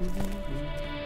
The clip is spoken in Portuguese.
Uhum.